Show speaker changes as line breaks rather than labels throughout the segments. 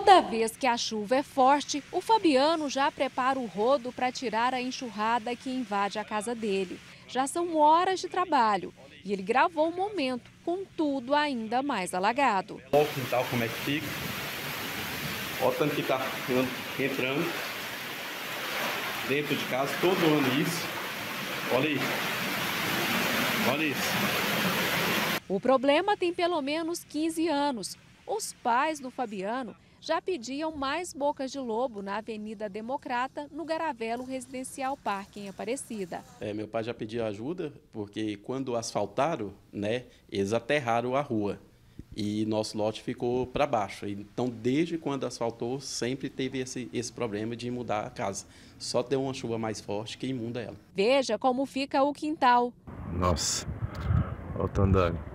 Toda vez que a chuva é forte, o Fabiano já prepara o rodo para tirar a enxurrada que invade a casa dele. Já são horas de trabalho e ele gravou o momento, com tudo ainda mais alagado.
Olha o quintal como é que fica. Olha o tanto que está entrando dentro de casa, todo ano isso. Olha aí. Olha isso.
O problema tem pelo menos 15 anos. Os pais do Fabiano já pediam mais bocas de lobo na Avenida Democrata, no Garavelo Residencial Parque, em Aparecida.
É, meu pai já pediu ajuda, porque quando asfaltaram, né, eles aterraram a rua e nosso lote ficou para baixo. Então, desde quando asfaltou, sempre teve esse, esse problema de mudar a casa. Só deu uma chuva mais forte que imunda ela.
Veja como fica o quintal.
Nossa, olha o.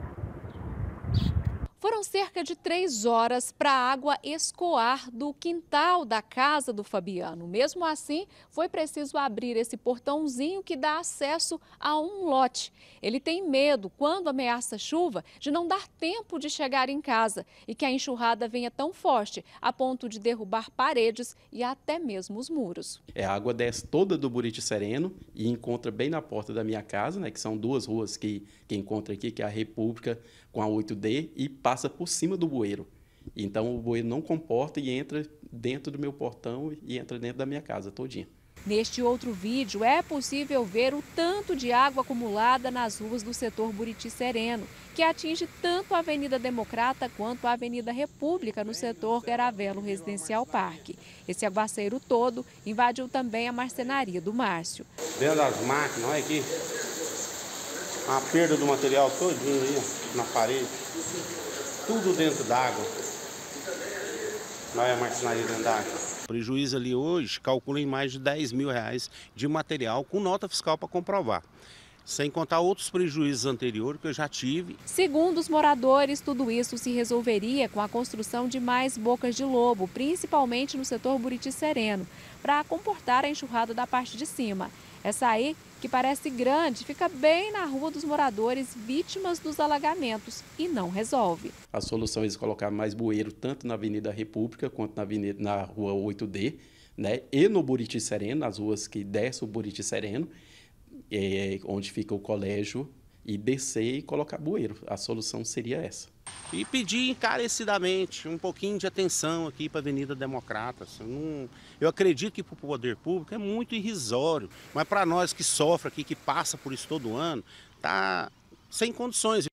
Foram cerca de três horas para a água escoar do quintal da casa do Fabiano. Mesmo assim, foi preciso abrir esse portãozinho que dá acesso a um lote. Ele tem medo, quando ameaça chuva, de não dar tempo de chegar em casa e que a enxurrada venha tão forte a ponto de derrubar paredes e até mesmo os muros.
É, a água desce toda do Buriti Sereno e encontra bem na porta da minha casa, né, que são duas ruas que, que encontra aqui, que é a República com a 8D e passa por cima do bueiro. Então o bueiro não comporta e entra dentro do meu portão e entra dentro da minha casa todinha.
Neste outro vídeo é possível ver o tanto de água acumulada nas ruas do setor Buriti Sereno, que atinge tanto a Avenida Democrata quanto a Avenida República no setor Garavelo Residencial Parque. Esse aguaceiro todo invadiu também a marcenaria do Márcio.
Dentro das máquinas, olha aqui, a perda do material todinho aí, na parede. Tudo dentro d'água. Olha a marcenaria dentro d'água.
Prejuízo ali hoje calcula em mais de 10 mil reais de material com nota fiscal para comprovar. Sem contar outros prejuízos anteriores que eu já tive.
Segundo os moradores, tudo isso se resolveria com a construção de mais bocas de lobo, principalmente no setor Buriti Sereno, para comportar a enxurrada da parte de cima. Essa aí, que parece grande, fica bem na rua dos moradores vítimas dos alagamentos e não resolve.
A solução é colocar mais bueiro tanto na Avenida República quanto na, avenida, na rua 8D, né? E no Buriti Sereno, nas ruas que desce o Buriti Sereno, é, onde fica o colégio, e descer e colocar bueiro. A solução seria essa.
E pedir encarecidamente um pouquinho de atenção aqui para a Avenida Democratas. Eu, não, eu acredito que para o poder público é muito irrisório, mas para nós que sofre aqui, que passa por isso todo ano, tá sem condições.